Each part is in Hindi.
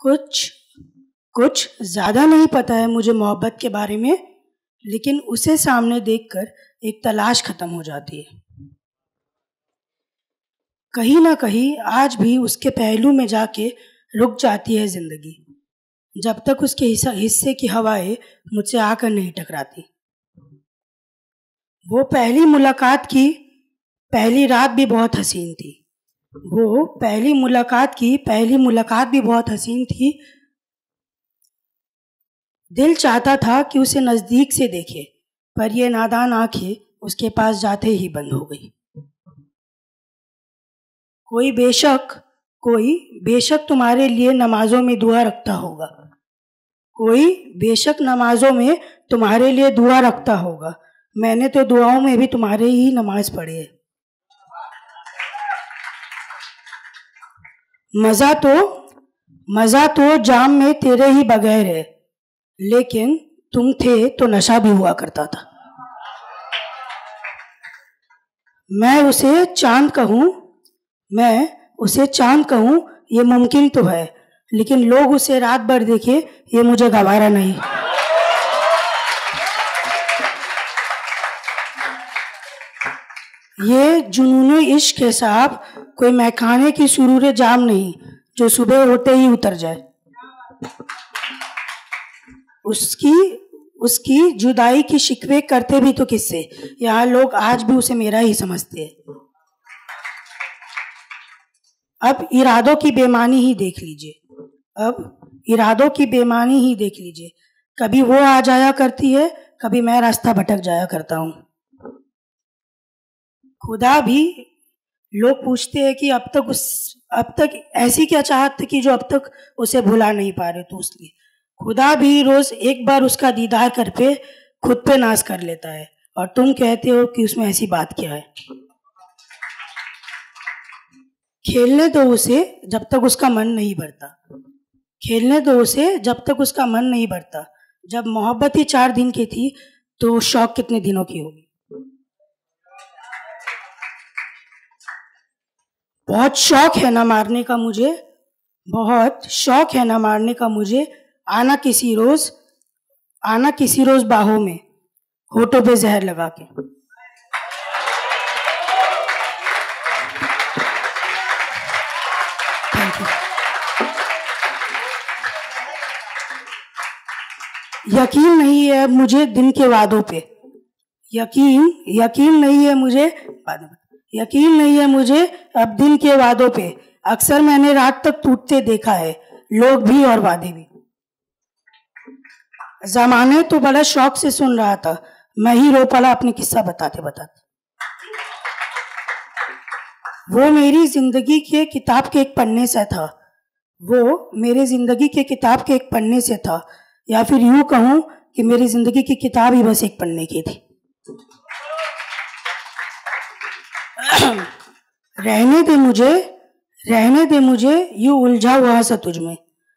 कुछ कुछ ज़्यादा नहीं पता है मुझे मोहब्बत के बारे में, लेकिन उसे सामने देखकर एक तलाश खत्म हो जाती है। कहीं ना कहीं आज भी उसके पहलू में जाके रुक जाती है ज़िंदगी, जब तक उसके हिस्से की हवाएँ मुझसे आकर नहीं टकराती। वो पहली मुलाकात की, पहली रात भी बहुत हसीन थी। वो पहली मुलाकात की, पहली मुलाकात भी बहुत हसीन थी। दिल चाहता था कि उसे नज़दीक से देखे, पर ये नादान आँखें उसके पास जाते ही बंद हो गई। कोई बेशक कोई बेशक तुम्हारे लिए नमाजों में दुआ रखता होगा। कोई बेशक नमाजों में तुम्हारे लिए दुआ रखता होगा। मैंने तो दुआओं में भी तुम्हारे ही नमाज़ पढ़ी है। मज़ा तो मज़ा तो जाम में तेरे ही बगैर है। लेकिन तुम थे तो नशा भी हुआ करता था। मैं उसे चाँद कहूँ, मैं उसे चाँद कहूँ, ये मुमकिन तो है। लेकिन लोग उसे रात भर देखे, ये मुझे गवारा नहीं। ये जुनून इश्क है साहब कोई महखाने की सुरूर जाम नहीं, जो सुबह होते ही उतर जाए। उसकी उसकी जुदाई की शिकवे करते भी तो किससे? यहाँ लोग आज भी उसे मेरा ही समझते हैं। अब इरादों की बेमानी ही देख लीजिए। अब इरादों की बेमानी ही देख लीजिए। कभी वो आ जाया करती है, कभी मैं रास्ता भटक जाया करता हूँ। खुदा भी लोग पूछते हैं कि अब तक उस, अब तक ऐसी क्या चाहत थी कि जो अब तक उसे भुला नहीं पा रहे तो उसलिए। खुदा भी रोज एक बार उसका दीदार कर पे खुद पे नाश कर लेता है और तुम कहते हो कि उसमें ऐसी बात क्या है? खेलने दो उसे जब तक उसका मन नहीं भरता। खेलने दो उसे जब तक उसका मन नहीं भरता। जब मोहब्बत ही चार दिन की थी तो शौक कितने दिनों की होगी? बहुत शौक है ना मारने का मुझे, बहुत शौक है ना मारने का मुझे। आना किसी रोज, आना किसी रोज बाहों में, होठों पे जहर लगा के। यकीन नहीं है मुझे दिन के वादों पे। यकीन यकीन नहीं है मुझे यकीन नहीं है मुझे अब दिन के वादों पे। अक्सर मैंने रात तक टूटते देखा है। लोग भी और वादे भी। जमाने तो बड़ा शौक से सुन रहा था। मैं ही रो पड़ा अपने किस्सा बताते बताते। वो मेरी ज़िंदगी के किताब के एक पन्ने से था। वो मेरे ज़िंदगी के किताब के एक पन्ने से था। या फिर यूँ कहूँ कि मेरी ज़िंदगी की किताब ही बस एक पन्ने की थी। रहने दे मुझे, रहने दे मुझे, यू उलझा हुआ सा तुझ में।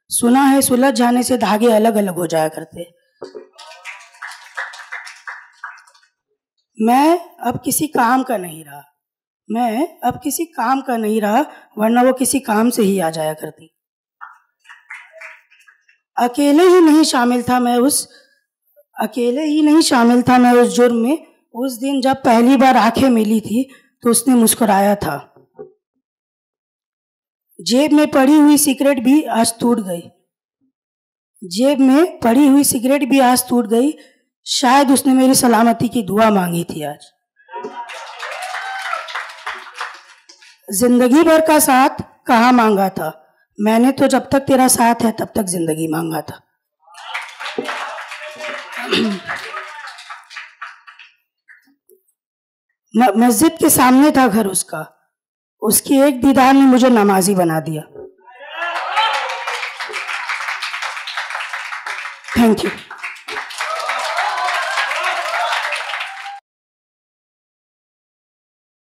सुना है सुलझ जाने से धागे अलग अलग हो जाया करते। मैं अब किसी काम का नहीं रहा। मैं अब किसी काम का नहीं रहा, वरना वो किसी काम से ही आ जाया करती। अकेले ही नहीं शामिल था मैं उस, अकेले ही नहीं शामिल था मैं उस जुर्म में। उस दिन जब पहली बार आँखें मिली थी तो उसने मुस्कुराया था। जेब में पड़ी हुई सिगरेट भी आज टूट गई। जेब में पड़ी हुई सिगरेट भी आज टूट गई। शायद उसने मेरी सलामती की दुआ मांगी थी आज। ज़िंदगी भर का साथ कहा मांगा था? मैंने तो जब तक तेरा साथ है, तब तक ज़िंदगी मांगा था। मस्जिद के सामने था घर उसका। उसकी एक दीदार ने मुझे नमाजी बना दिया। Thank you